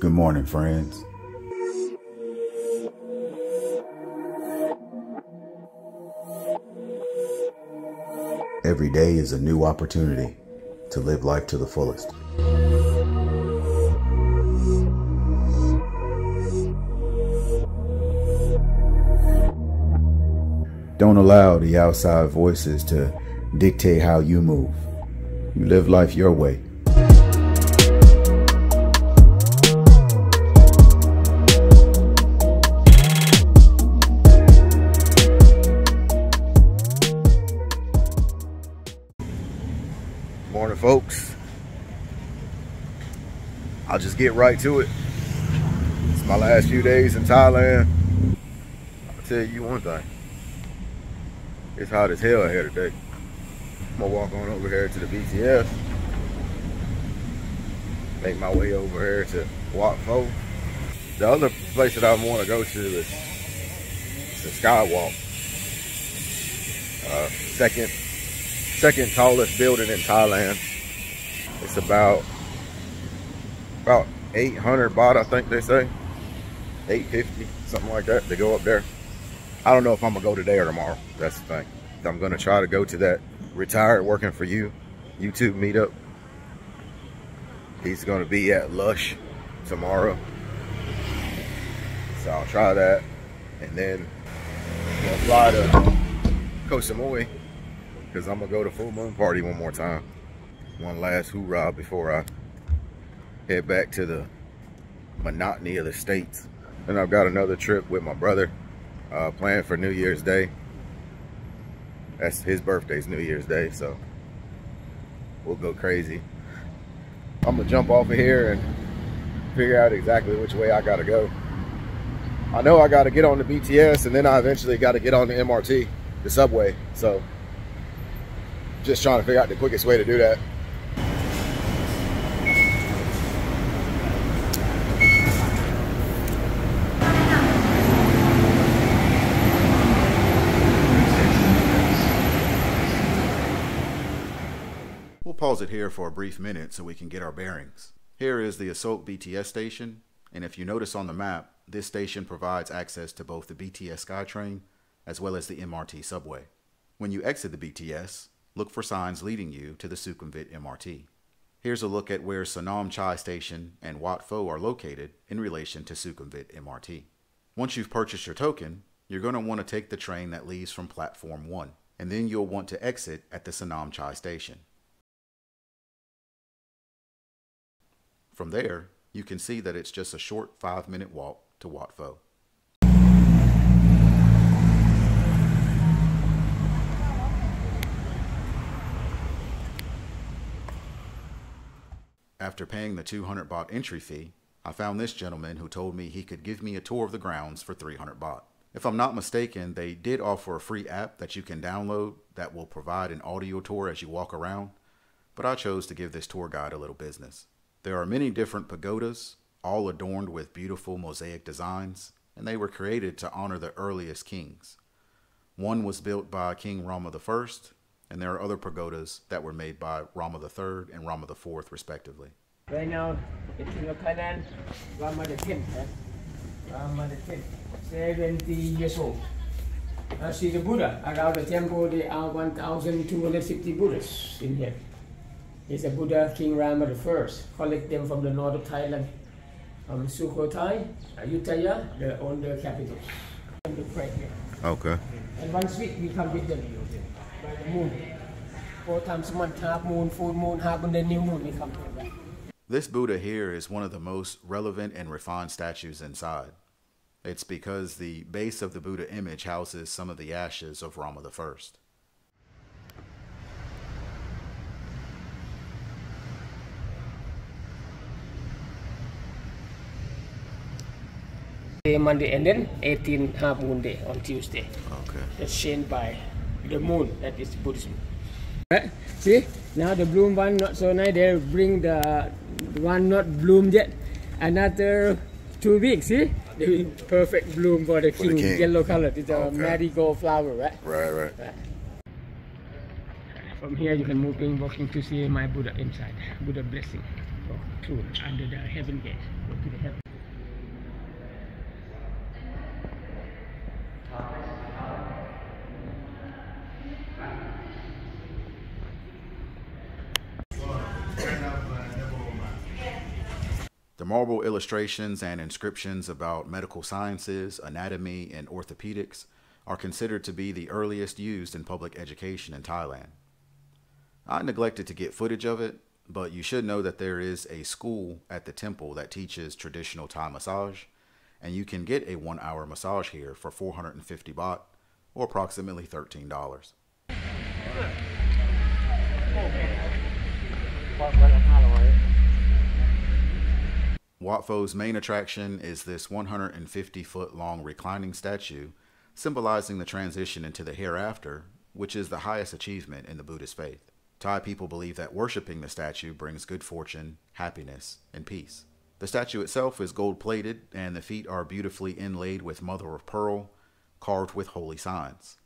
Good morning, friends. Every day is a new opportunity to live life to the fullest. Don't allow the outside voices to dictate how you move. You live life your way. Just get right to it. It's my last few days in Thailand. I'll tell you one thing. It's hot as hell here today. I'm gonna walk on over here to the BTS. Make my way over here to Wat Pho. The other place that I want to go to is the Skywalk. Uh, second second tallest building in Thailand. It's about about 800 baht, I think they say. 850, something like that, to go up there. I don't know if I'm gonna go today or tomorrow. That's the thing. I'm gonna try to go to that retired working for you YouTube meetup. He's gonna be at Lush tomorrow. So I'll try that. And then fly to Koh Samui because I'm gonna go to Full Moon Party one more time. One last hoorah before I head back to the monotony of the States. And I've got another trip with my brother uh, planned for New Year's Day. That's his birthday's New Year's Day, so we'll go crazy. I'm gonna jump off of here and figure out exactly which way I gotta go. I know I gotta get on the BTS and then I eventually gotta get on the MRT, the subway. So just trying to figure out the quickest way to do that. We'll pause it here for a brief minute so we can get our bearings. Here is the Asok BTS station, and if you notice on the map, this station provides access to both the BTS SkyTrain as well as the MRT subway. When you exit the BTS, look for signs leading you to the Sukhumvit MRT. Here's a look at where Sanam Chai Station and Wat Pho are located in relation to Sukhumvit MRT. Once you've purchased your token, you're going to want to take the train that leaves from Platform 1, and then you'll want to exit at the Sanam Chai Station. From there, you can see that it's just a short five minute walk to Wat Pho. After paying the 200 baht entry fee, I found this gentleman who told me he could give me a tour of the grounds for 300 baht. If I'm not mistaken, they did offer a free app that you can download that will provide an audio tour as you walk around, but I chose to give this tour guide a little business. There are many different pagodas, all adorned with beautiful mosaic designs, and they were created to honor the earliest kings. One was built by King Rama I, and there are other pagodas that were made by Rama III and Rama IV, respectively. Right now, the King Rama the 10th, eh? Rama the 10th, 70 years old. I see the Buddha. Around the temple, there are 1,250 Buddhas in here. He's a Buddha, King Rama the First. Collect them from the north of Thailand, from Sukhothai, Ayutthaya, the older capitals. And to pray. Okay. And once week we come with them by the moon. Four times a month, half moon, full moon, half moon, then new moon, we come here. This Buddha here is one of the most relevant and refined statues inside. It's because the base of the Buddha image houses some of the ashes of Rama I. Day, Monday, and then 18 uh, half moon day on Tuesday. Okay. That's changed by the moon. That is Buddhism. Right? See, now the bloom one not so nice. They bring the one not bloomed yet. Another two weeks. See, the perfect bloom for the For the king. king. Yellow color. It's a Okay. marigold flower, right? Right, right. From here, you can move in walking to see my Buddha inside. Buddha blessing. Oh, go through under the heaven gate. Go to the heaven. Marble illustrations and inscriptions about medical sciences, anatomy, and orthopedics are considered to be the earliest used in public education in Thailand. I neglected to get footage of it, but you should know that there is a school at the temple that teaches traditional Thai massage, and you can get a one hour massage here for 450 baht, or approximately $13. Wat Pho's main attraction is this 150 foot long reclining statue symbolizing the transition into the hereafter, which is the highest achievement in the Buddhist faith. Thai people believe that worshiping the statue brings good fortune, happiness, and peace. The statue itself is gold plated, and the feet are beautifully inlaid with mother of pearl, carved with holy signs.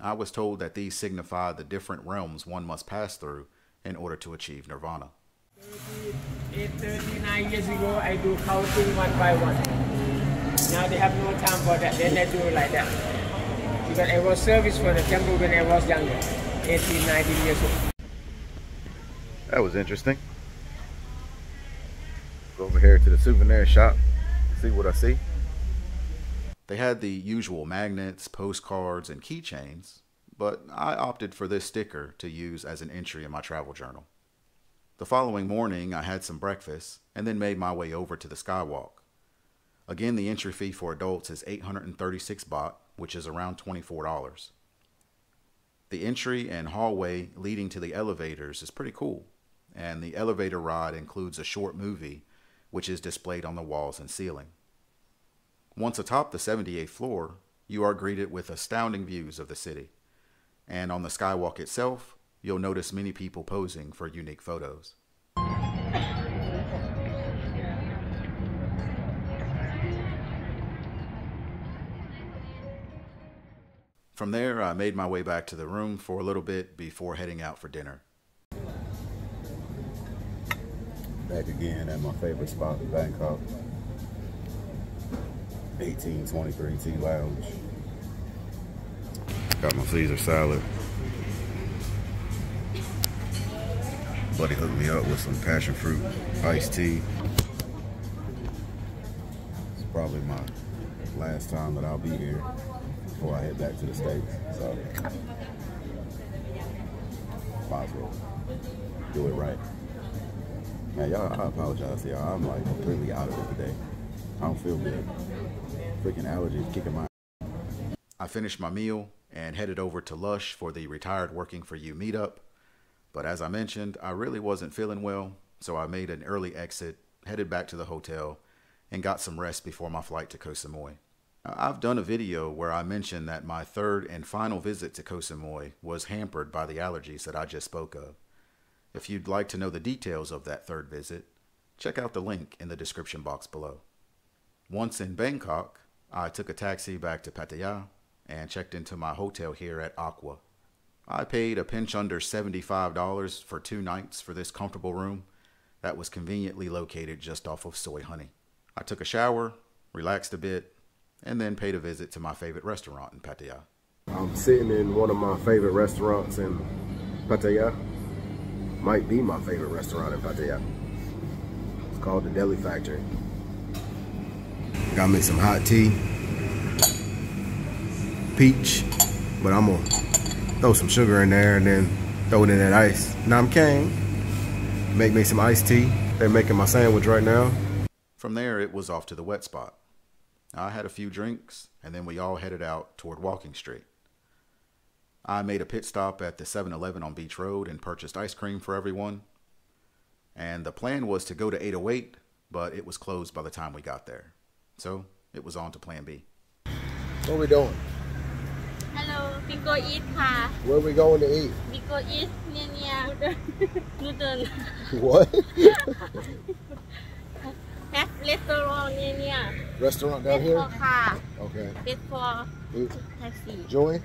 I was told that these signify the different realms one must pass through in order to achieve nirvana. 39 years ago, I do counting one by one. Now they have no time for that. Then they do it like that. Because I was service for the temple when I was younger, 18, 19 years old. That was interesting. Go over here to the souvenir shop, see what I see. They had the usual magnets, postcards, and keychains, but I opted for this sticker to use as an entry in my travel journal. The following morning, I had some breakfast and then made my way over to the Skywalk. Again, the entry fee for adults is 836 baht, which is around $24. The entry and hallway leading to the elevators is pretty cool, and the elevator ride includes a short movie which is displayed on the walls and ceiling. Once atop the 78th floor, you are greeted with astounding views of the city. And on the skywalk itself, you'll notice many people posing for unique photos. From there, I made my way back to the room for a little bit before heading out for dinner. Back again at my favorite spot in Bangkok. 1823 Tea Lounge. Got my Caesar salad. Buddy hooked me up with some passion fruit iced tea. It's probably my last time that I'll be here before I head back to the States. So, might as well do it right. Man, y'all, I apologize to y'all. I'm like completely out of it today. I don't feel good. Freaking allergies kicking my. I finished my meal and headed over to Lush for the Retired Working for You meetup. But as I mentioned, I really wasn't feeling well, so I made an early exit, headed back to the hotel, and got some rest before my flight to Koh Samui. I've done a video where I mentioned that my third and final visit to Koh Samui was hampered by the allergies that I just spoke of. If you'd like to know the details of that third visit, check out the link in the description box below. Once in Bangkok, I took a taxi back to Pattaya and checked into my hotel here at Aqua. I paid a pinch under $75 for two nights for this comfortable room that was conveniently located just off of Soi Honey. I took a shower, relaxed a bit, and then paid a visit to my favorite restaurant in Pattaya. I'm sitting in one of my favorite restaurants in Pattaya. Might be my favorite restaurant in Pattaya. It's called the Deli Factory. Got me some hot tea, peach, but I'm gonna throw some sugar in there and then throw it in that ice. Nam Kang. Make me some iced tea. They're making my sandwich right now. From there, it was off to the wet spot. I had a few drinks, and then we all headed out toward Walking Street. I made a pit stop at the 7 Eleven on Beach Road and purchased ice cream for everyone. And the plan was to go to 808, but it was closed by the time we got there. So it was on to plan B. What are we doing? Hello บิโกอีทค่ะ Where we going to eat? บิโกอีทเนี่ยเนี่ยนูเดิล What? แพ็คเลสโตรองเนี่ยเนี่ย Restaurant เป็ down น here? พอค่ะ Okay. เป็นพอ You แท็กซี่ join?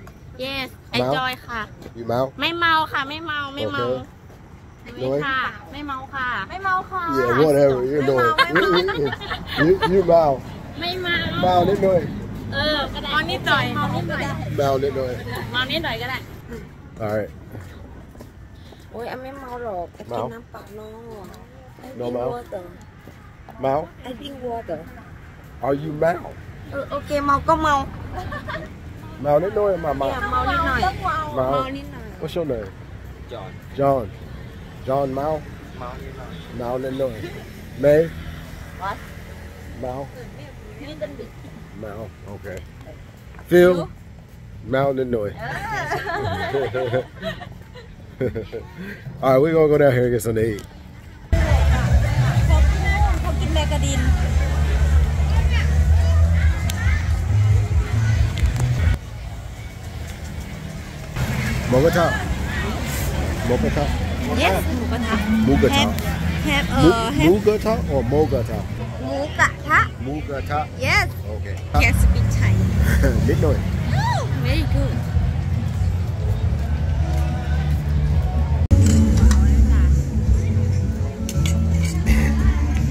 yes ไอ เมา จอยค่ะ You mount? ไม่เมาค่ะ ไม่เมา ไม่เมา โอเค ไม่ค่ะ ไม่เมาค่ะ ไม่เมาค่ะ Yeah, whatever. You know. you, you mouth. ไม่เมา Mouth it noise. เออก็ได้เมานิดหน่อยเมานิดหน่อย Mouth it noise. เมานิดหน่อยก็ได้ All right. โอ้ยอันไม่เมาหรอกแต่กินน้ำเปล่าน้อง No I drink mouth? water Mouth? I drink water Are you mouth? เออโอเคเมาก็เมา Mouth it noise. My เนี่ย mouth. เมานิดหน่อย เมา Mouth. นิดหน่อย What's your name? John. John. John Mouth. Mouth it noise. May. What? Mouth. Mouth. Okay. Phil. Mouth it noise. All right, we're gonna go down here and get something to eat. เขากินแมกกาดิน Mocha top. Mocha top. yes หมู have a uh, have Mugata or Mogata? Mugata. Mugata. Yes. Okay. Yes, big time. Little. Oh, very good.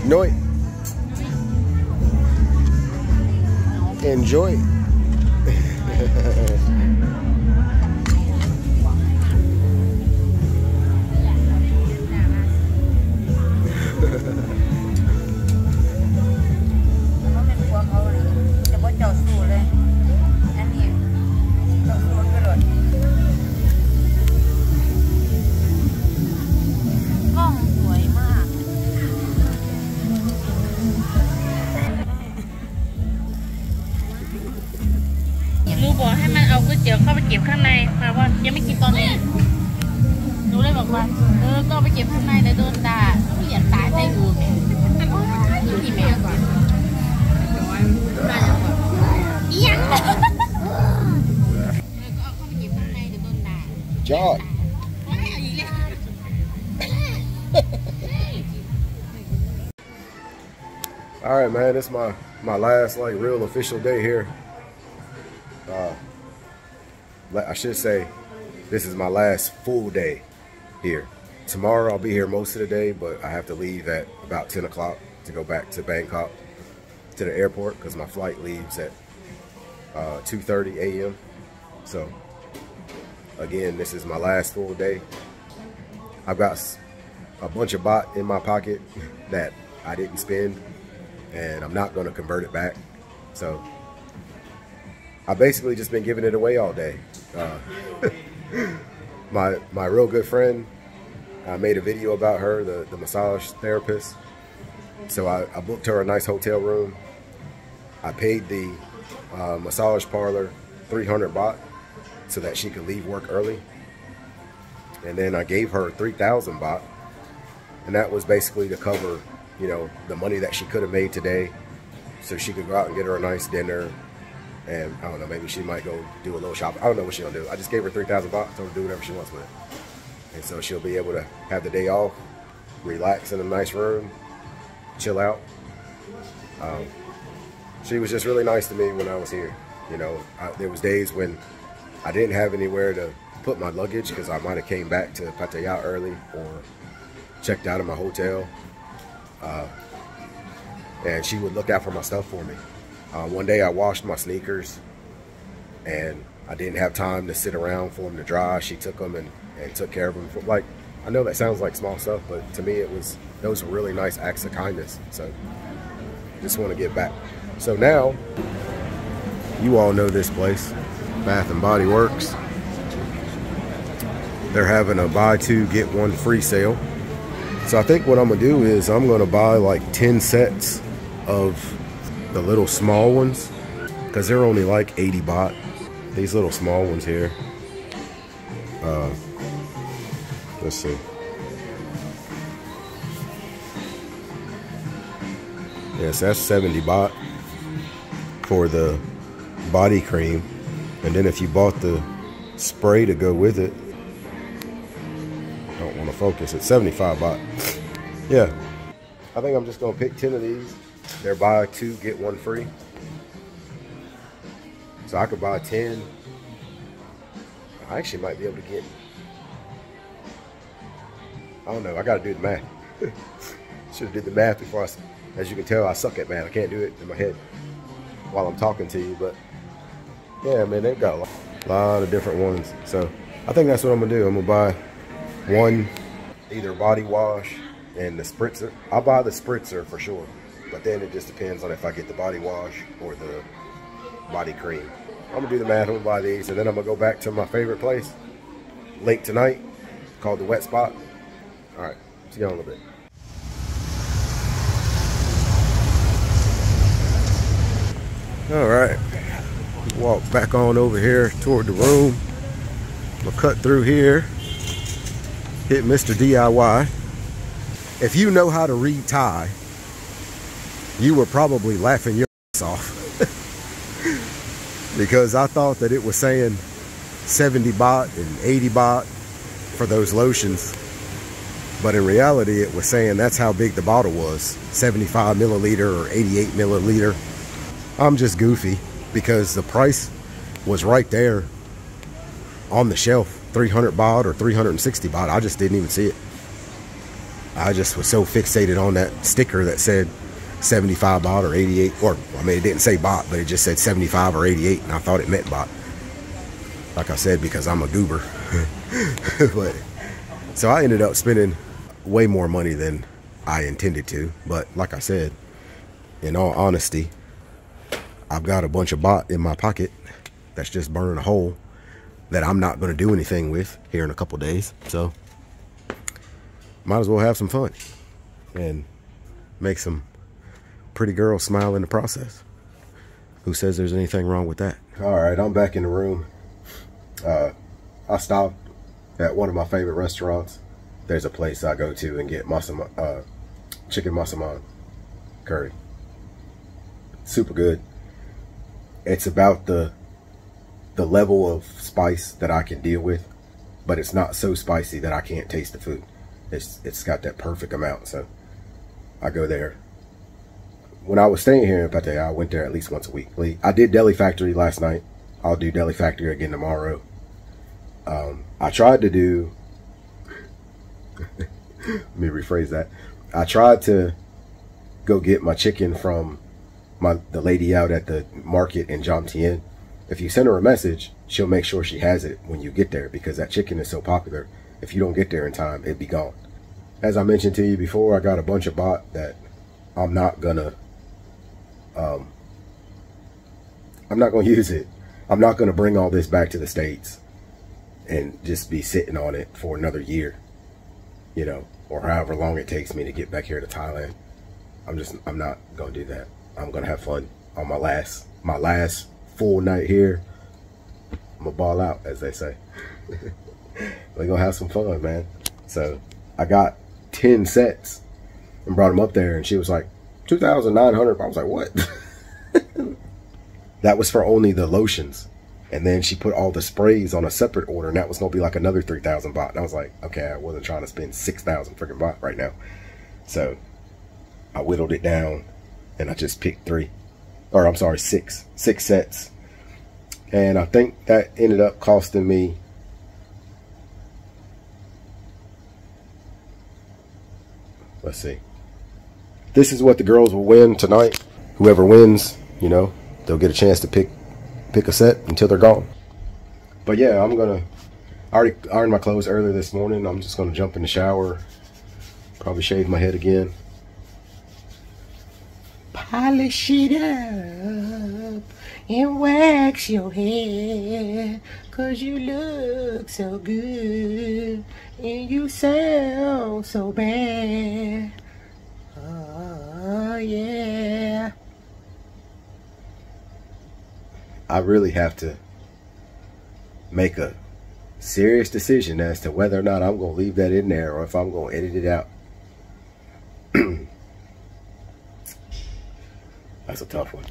Enjoy. Enjoy. เอาก๋วยเตี๋ยวเข้าไปเก็บข้างในแปลว่ายังไม่กินตอนนี้หนูเลยบอกว่า เออ ก็เอาไปเก็บข้างในเลยโดนด่าไม่อยากตายใจอูแม่ที่แม่ก่อนอีหยังเออก็เอาเข้าไปเก็บข้างในเดี๋ยวโดนด่า John. อีกแล้ว All right, man. This is my my last like real official day here. Uh, like I should say, this is my last full day here. Tomorrow I'll be here most of the day, but I have to leave at about 10 o'clock to go back to Bangkok to the airport because my flight leaves at uh, 2:30 a.m. So again, this is my last full day. I've got a bunch of baht in my pocket that I didn't spend and I'm not going to convert it back. So I've basically just been giving it away all day. Uh, my my real good friend, I made a video about her, the, the massage therapist. So I, I booked her a nice hotel room. I paid the uh, massage parlor 300 baht so that she could leave work early. And then I gave her 3,000 baht and that was basically to cover you know the money that she could have made today so she could go out and get her a nice dinner and i don't know maybe she might go do a little shopping i don't know what she's gonna do. I just gave her 3000 bucks told her to do whatever she wants with it. And so she'll be able to have the day off relax in a nice room chill out. Um, she was just really nice to me when i was here. You know I, there was days when i didn't have anywhere to put my luggage because i might have came back to pattaya early or checked out of my hotel. Uh, and she would look out for my stuff for me. Uh, one day I washed my sneakers and I didn't have time to sit around for them to dry. She took them and, and took care of them. For, like, I know that sounds like small stuff, but to me it was, those were really nice acts of kindness. So just want to give back. So now, you all know this place, Bath and Body Works. They're having a buy two, get one free sale. So I think what I'm gonna do is I'm gonna buy like 10 sets of the little small ones because they're only like 80 baht. These little small ones here. Uh, let's see. Yes, that's 70 baht for the body cream. And then if you bought the spray to go with it, don't want to focus. It's 75 baht. Yeah. I think I'm just to pick 10 of these. They're buy two, get one free. So I could buy 10. I actually might be able to get. I don't know. I got to do the math. Should have did the math before I. As you can tell, I suck at math. I can't do it in my head while I'm talking to you. But yeah, man, they've got a lot of different ones. So I think that's what I'm gonna do. I'm gonna buy one, either body wash and the spritzer. I'll buy the spritzer for sure. But then it just depends on if I get the body wash or the body cream. I'm gonna do the math. I'm gonna buy these, and then I'm gonna go back to my favorite place late tonight called the Wet Spot. All right, see y'all in a little bit. All right, walk back on over here toward the room. I'm gonna cut through here, hit Mr. DIY. If you know how to Thai, you were probably laughing your ass off. because I thought that it was saying 70 baht and 80 baht for those lotions. But in reality, it was saying that's how big the bottle was 75 milliliter or 88 milliliter. I'm just goofy because the price was right there on the shelf 300 baht or 360 baht. I just didn't even see it. I just was so fixated on that sticker that said 75 baht or 88 or I mean it didn't say baht but it just said 75 or 88 and I thought it meant baht. Like I said because I'm a goober. But so I ended up spending way more money than I intended to but like I said in all honesty I've got a bunch of baht in my pocket that's just burning a hole that I'm not going to do anything with here in a couple days so might as well have some fun and make some pretty girl smile in the process. Who says there's anything wrong with that? All right, I'm back in the room. Uh, I stopped at one of my favorite restaurants. There's a place I go to and get masama, uh, chicken masaman curry. Super good. It's about the the level of spice that I can deal with, but it's not so spicy that I can't taste the food. It's it's got that perfect amount. So I go there when I was staying here in Pate, I went there at least once a week. I did Deli Factory last night. I'll do Deli Factory again tomorrow. Um, I tried to do. let me rephrase that. I tried to go get my chicken from my the lady out at the market in Jomtien. If you send her a message, she'll make sure she has it when you get there because that chicken is so popular. If you don't get there in time, it'd be gone. As I mentioned to you before, I got a bunch of baht that I'm not gonna um, I'm not going to use it. I'm not going to bring all this back to the States and just be sitting on it for another year, you know, or however long it takes me to get back here to Thailand. I'm just, I'm not going to do that. I'm going to have fun on my last, my last full night here. I'm going to ball out, as they say. We're going to have some fun, man. So I got 10 sets and brought them up there and she was like, 2,900. I was like, what? that was for only the lotions. And then she put all the sprays on a separate order, and that was gonna be like another three thousand baht. And I was like, okay, I wasn't trying to spend six thousand freaking baht right now. So I whittled it down, and I just picked three, or I'm sorry, six, six sets. And I think that ended up costing me let's see this is what the girls will win tonight. Whoever wins, you know, they'll get a chance to pick pick a set until they're gone. But yeah, I'm gonna. I already ironed my clothes earlier this morning. I'm just gonna jump in the shower, probably shave my head again, polish it up, and wax your hair. Cause you look so good, and you sound so bad. Oh, yeah. I really have to make a serious decision as to whether or not I'm going to leave that in there or if I'm going to edit it out. That's a tough one.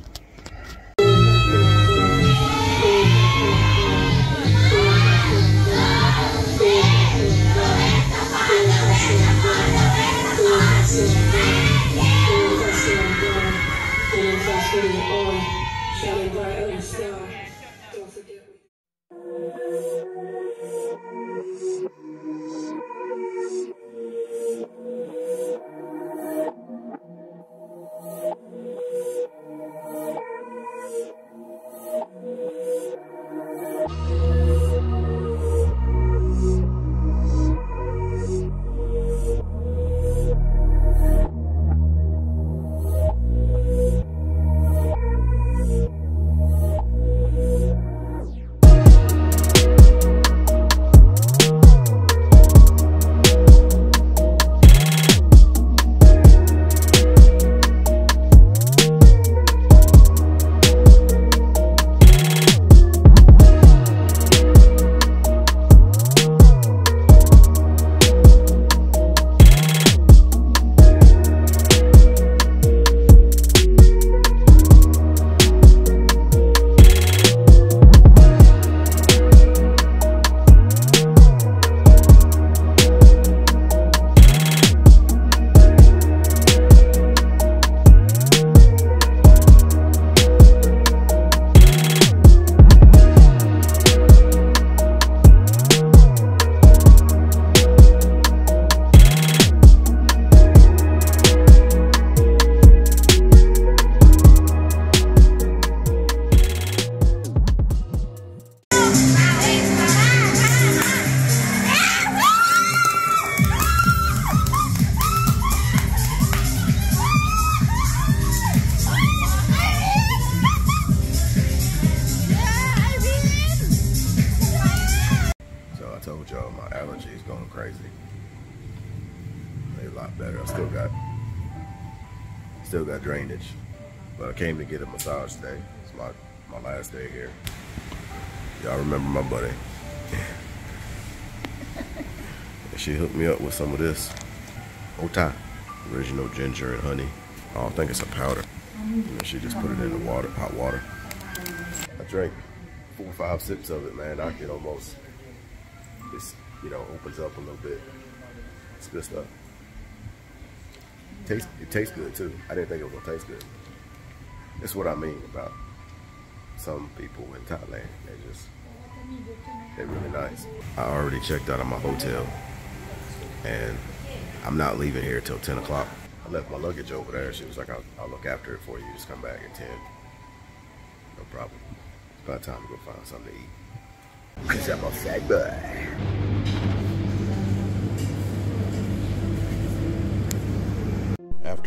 Massage today. It's my, my last day here. Y'all remember my buddy. She hooked me up with some of this Ota. Original ginger and honey. I don't think it's a powder. And she just put it in the water, hot water. I drank four or five sips of it, man. I could almost, just, you know, opens up a little bit. It's good stuff. Taste, it tastes good too. I didn't think it was gonna taste good. That's what I mean about some people in Thailand. They just, they're really nice. I already checked out of my hotel and I'm not leaving here till 10 o'clock. I left my luggage over there. She was like, I'll, I'll look after it for you. Just come back at 10. No problem. It's about time to go find something to eat. Cause I'm a fat boy.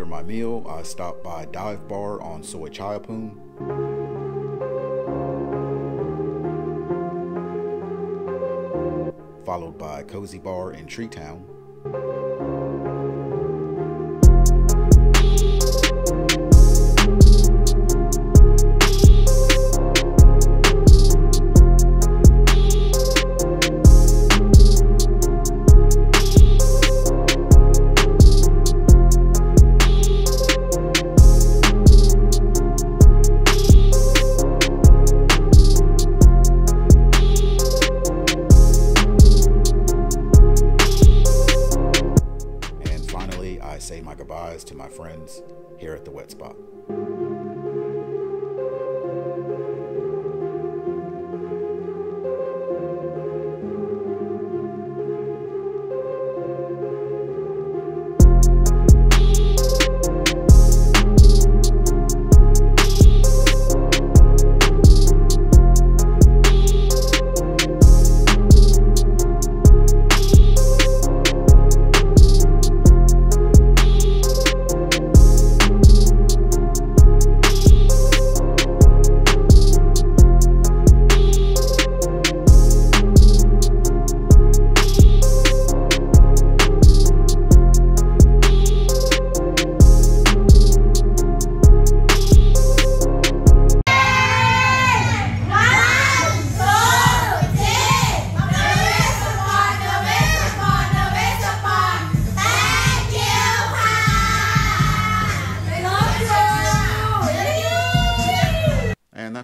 After my meal, I stopped by Dive Bar on Soi Chayapun. Followed by Cozy Bar in Tree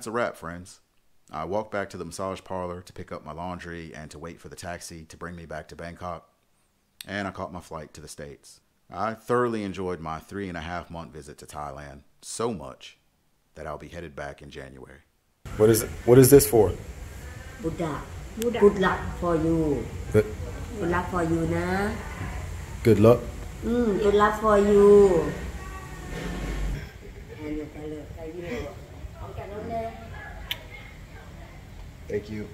a wrap, friends. I walked back to the massage parlor to pick up my laundry and to wait for the taxi to bring me back to Bangkok, and I caught my flight to the States. I thoroughly enjoyed my three and a half month visit to Thailand so much that I'll be headed back in January. What is what is this for? Buddha. Buddha. Good luck for you. Good. Good luck for you, na. Good luck. Mm, good luck for you. Thank you.